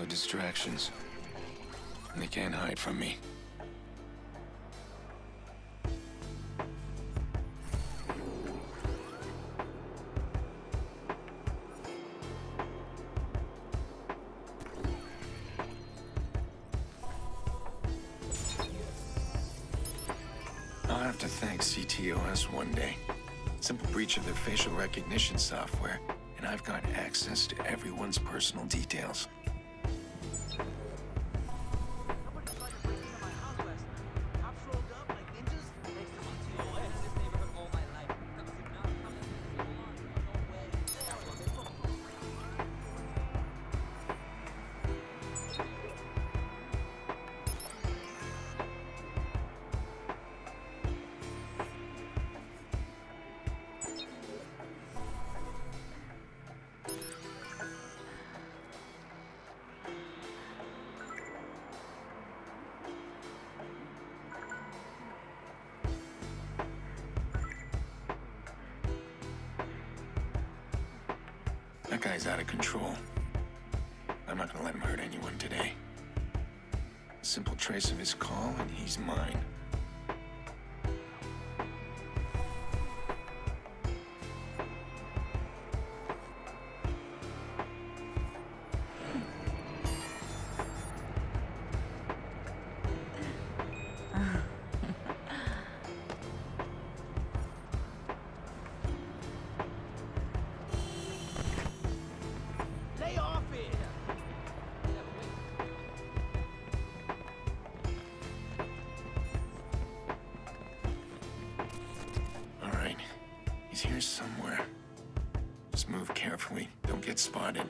of distractions. They can't hide from me. I'll have to thank CTOS one day. Simple breach of their facial recognition software, and I've got access to everyone's personal details. That guy's out of control. I'm not gonna let him hurt anyone today. A simple trace of his call, and he's mine. Here somewhere. Just move carefully. Don't get spotted.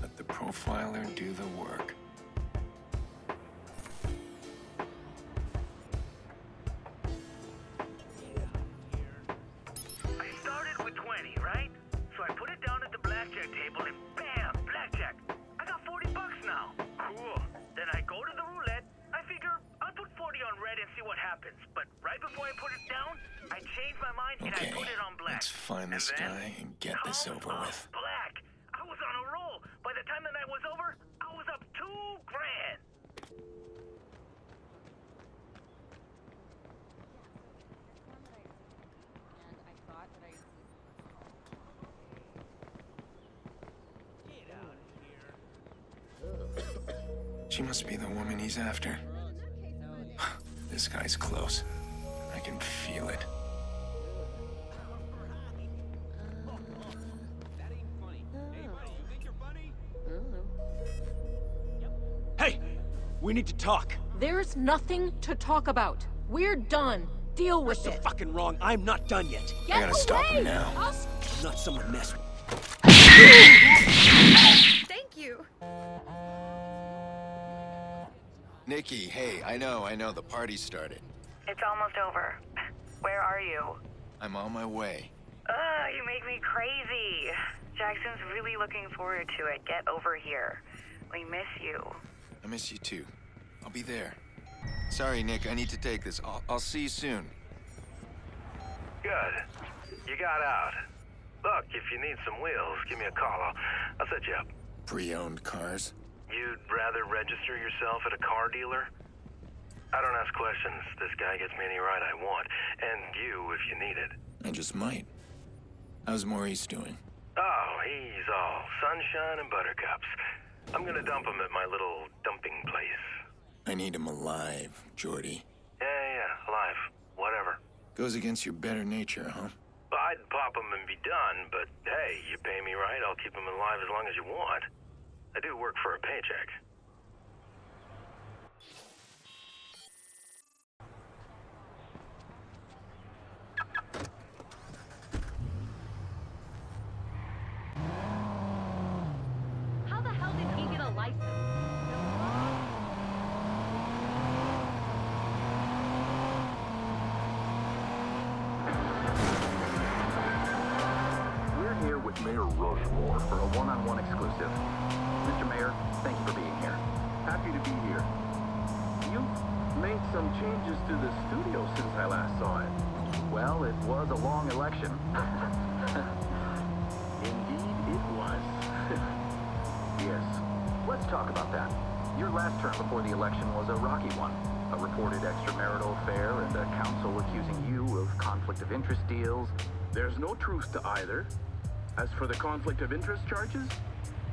Let the profiler do the work. I started with 20, right? So I put it down at the blackjack table and bam, blackjack. I got 40 bucks now. Cool. Then I go to the roulette. I figure I'll put 40 on red and see what happens. But right before I put it down, I change my mind and I put it on black. let's find this then guy and get this oh, over of with. Black. I was on a roll. By the time the night was over, I was up two grand. She must be the woman he's after. this guy's close. I can feel it. We need to talk. There's nothing to talk about. We're done. Deal with You're with so it. fucking wrong. I'm not done yet. Get I gotta stop him now. I'll s- I'm not someone to mess with. Thank you. Nikki, hey, I know, I know, the party started. It's almost over. Where are you? I'm on my way. Ugh, you make me crazy. Jackson's really looking forward to it. Get over here. We miss you. I miss you too. I'll be there. Sorry, Nick, I need to take this. I'll, I'll see you soon. Good. You got out. Look, if you need some wheels, give me a call. I'll, I'll set you up. Pre-owned cars? You'd rather register yourself at a car dealer? I don't ask questions. This guy gets me any ride I want. And you if you need it. I just might. How's Maurice doing? Oh, he's all sunshine and buttercups. I'm gonna dump him at my little dumping place. I need him alive, Jordi. Yeah, yeah, yeah, alive. Whatever. Goes against your better nature, huh? I'd pop him and be done, but hey, you pay me right, I'll keep him alive as long as you want. I do work for a paycheck. 4 for a one-on-one -on -one exclusive. Mr. Mayor, thank you for being here. Happy to be here. You made some changes to the studio since I last saw it. Well, it was a long election. Indeed, it was. yes. Let's talk about that. Your last term before the election was a rocky one a reported extramarital affair, and a council accusing you of conflict of interest deals. There's no truth to either. As for the conflict of interest charges,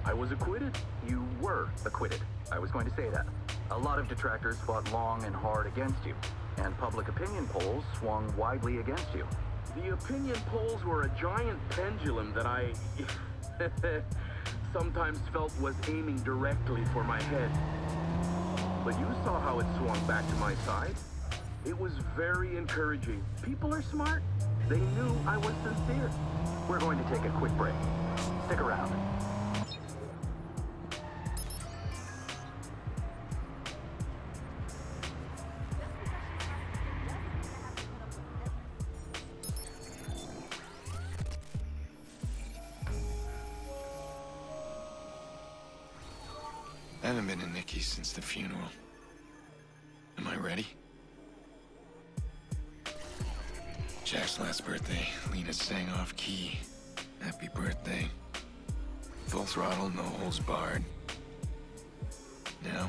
I was acquitted. You were acquitted. I was going to say that. A lot of detractors fought long and hard against you, and public opinion polls swung widely against you. The opinion polls were a giant pendulum that I sometimes felt was aiming directly for my head. But you saw how it swung back to my side. It was very encouraging. People are smart. They knew I was sincere. We're going to take a quick break. Stick around. I haven't been to Nikki's since the funeral. Am I ready? Last birthday, Lena sang off key. Happy birthday. Full throttle, no holds barred. Now,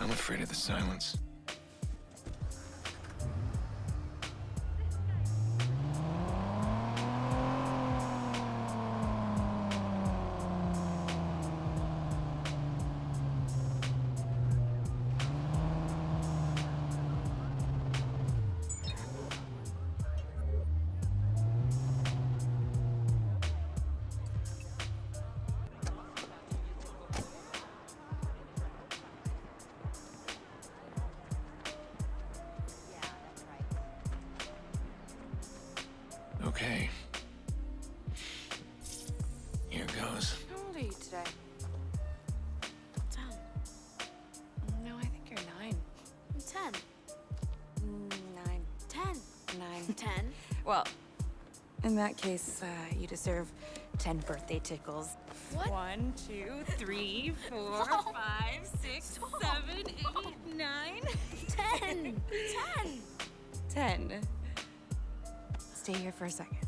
I'm afraid of the silence. Okay. Here goes. How old are you today? Ten. No, I think you're nine. I'm ten. Mm, Nine. Ten. Nine. Ten. Well, in that case, uh, you deserve ten birthday tickles. What? One, two, three, four, five, six, seven, eight, nine, Ten. Ten. ten. Stay here for a second.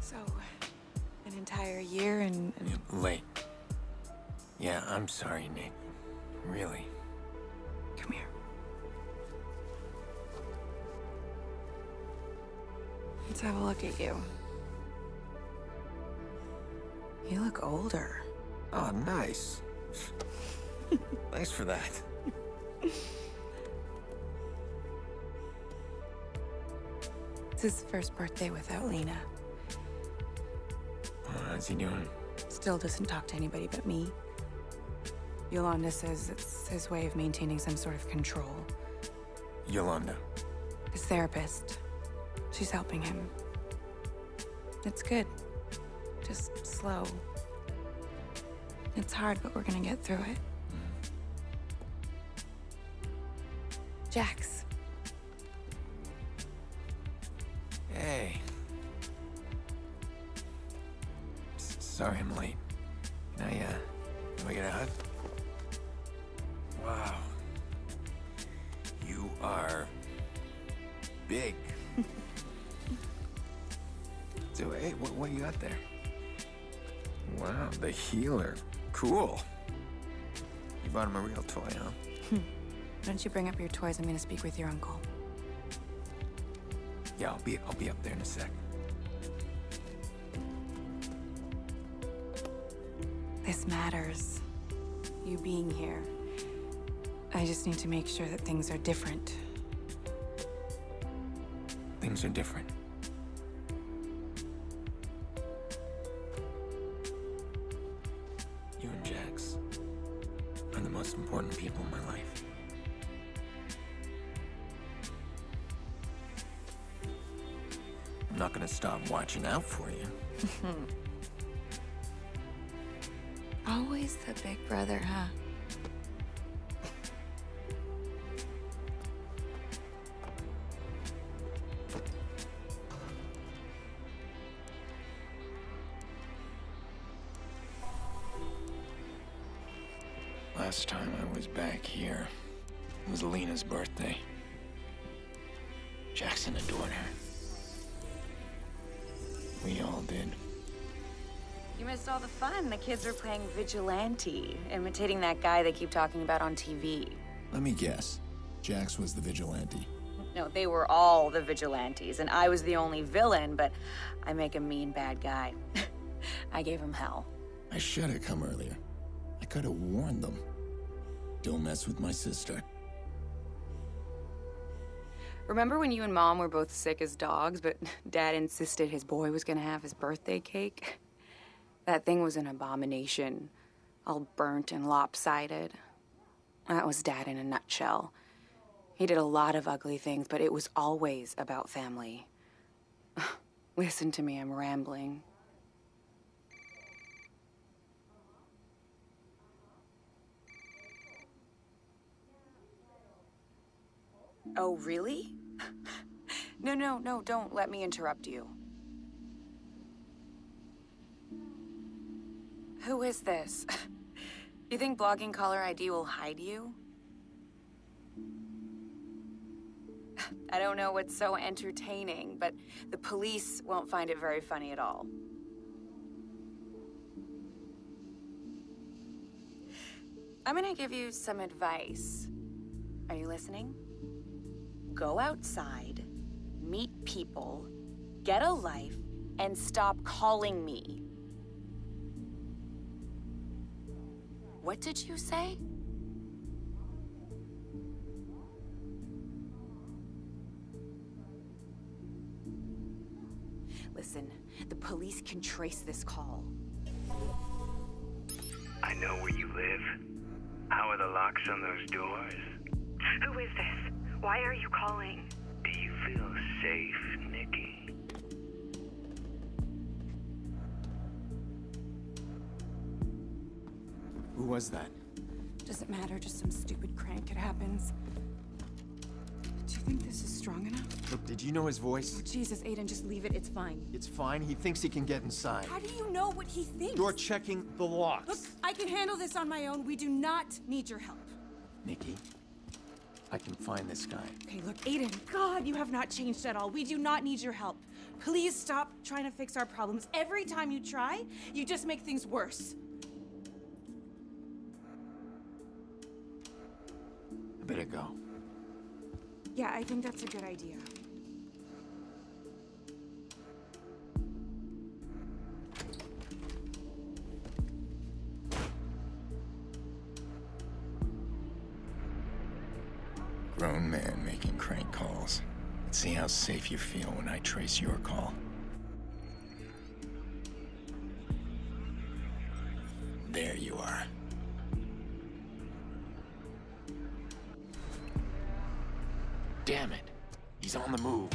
So, an entire year and, and Yeah, late. Yeah, I'm sorry, Nate. Really. come here. Let's have a look at you. You look older. Oh, nice. Thanks for that. It's his first birthday without Lena. Uh, how's he doing? Still doesn't talk to anybody but me. Yolanda says it's his way of maintaining some sort of control. Yolanda. His therapist. She's helping him. It's good. Just slow. It's hard, but we're gonna get through it. Jax, Hey. Sorry I'm late. Can I, uh, can I get a hug? Wow. You are big. so, hey, what, what you got there? Wow, the healer. Cool. You bought him a real toy, huh? why don't you bring up your toys? I'm gonna speak with your uncle. Yeah, I'll be I'll be up there in a sec. This matters. You being here. I just need to make sure that things are different. Things are different. Not gonna stop watching out for you. Always the big brother, huh? Last time I was back here it was Lena's birthday. Jackson adored her. All did. You missed all the fun. The kids were playing vigilante, imitating that guy they keep talking about on TV. Let me guess. Jax was the vigilante. No, they were all the vigilantes, and I was the only villain, but I make a mean bad guy. I gave him hell. I should have come earlier. I could have warned them. Don't mess with my sister. Remember when you and Mom were both sick as dogs, but Dad insisted his boy was gonna have his birthday cake? That thing was an abomination. All burnt and lopsided. That was Dad in a nutshell. He did a lot of ugly things, but it was always about family. Listen to me, I'm rambling. Oh, really? No, no, no, don't let me interrupt you. Who is this? You think blogging caller ID will hide you? I don't know what's so entertaining, but the police won't find it very funny at all. I'm gonna give you some advice. Are you listening? Go outside, meet people, get a life, and stop calling me. What did you say? Listen, the police can trace this call. I know where you live. How are the locks on those doors? Who is this? Why are you calling? Do you feel safe, Nikki? Who was that? Doesn't matter, just some stupid crank. It happens. Do you think this is strong enough? Look, did you know his voice? Oh, Jesus, Aiden, just leave it. It's fine. It's fine. He thinks he can get inside. How do you know what he thinks? You're checking the locks. Look, I can handle this on my own. We do not need your help. Nikki, I can find this guy. Okay, look, Aiden, God, you have not changed at all. We do not need your help. Please stop trying to fix our problems. Every time you try, you just make things worse. I better go. Yeah, I think that's a good idea. See how safe you feel when I trace your call. There you are. Damn it. He's on the move.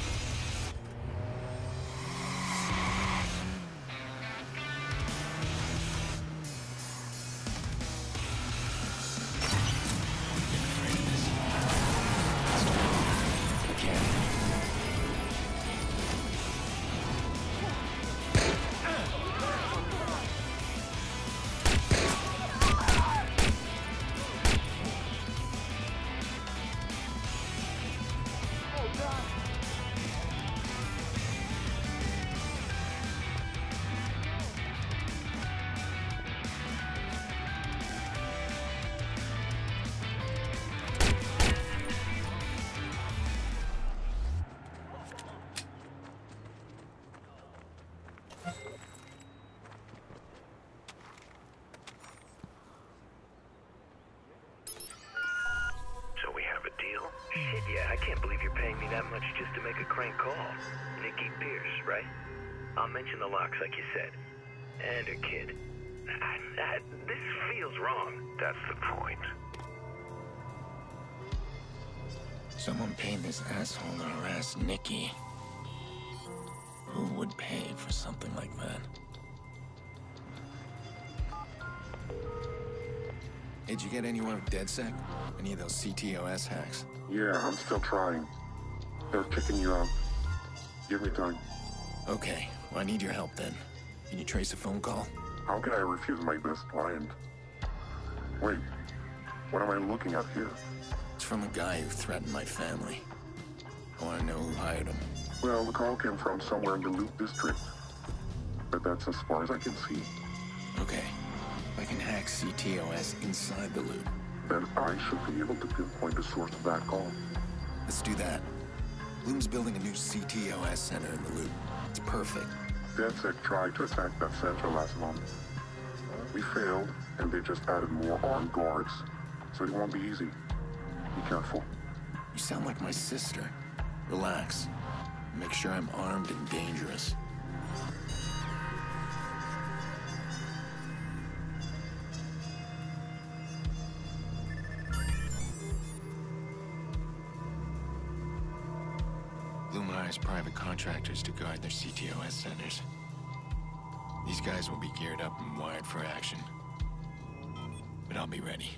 Shit, yeah, I can't believe you're paying me that much just to make a crank call. Nikki Pearce, right? I'll mention the locks like you said. And her kid. I, I, this feels wrong. That's the point. Someone paid this asshole to harass Nikki. Who would pay for something like that? Did you get anywhere with DedSec? Any of those CTOS hacks? Yeah, I'm still trying. They're kicking you out. Give me time. Okay, well, I need your help then. Can you trace a phone call? How can I refuse my best client? Wait, what am I looking at here? It's from a guy who threatened my family. I want to know who hired him. Well, the call came from somewhere in the Loop District. but that's as far as I can see. Okay. I can hack CTOS inside the loop. Then I should be able to pinpoint the source of that call. Let's do that. Blume's building a new CTOS center in the loop. It's perfect. DedSec tried to attack that center last month. We failed, and they just added more armed guards. So it won't be easy. Be careful. You sound like my sister. Relax. Make sure I'm armed and dangerous. Blume hires private contractors to guard their CTOS centers. These guys will be geared up and wired for action. But I'll be ready.